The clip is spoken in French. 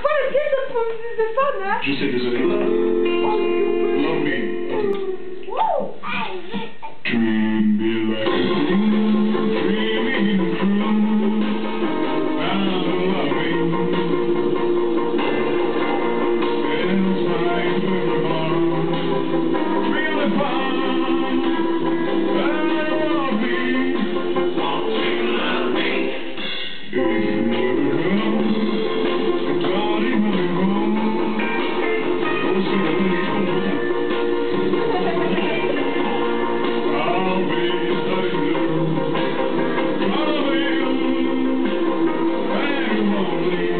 pas le pied de, de fun, hein? Je sais, désolé. Amen.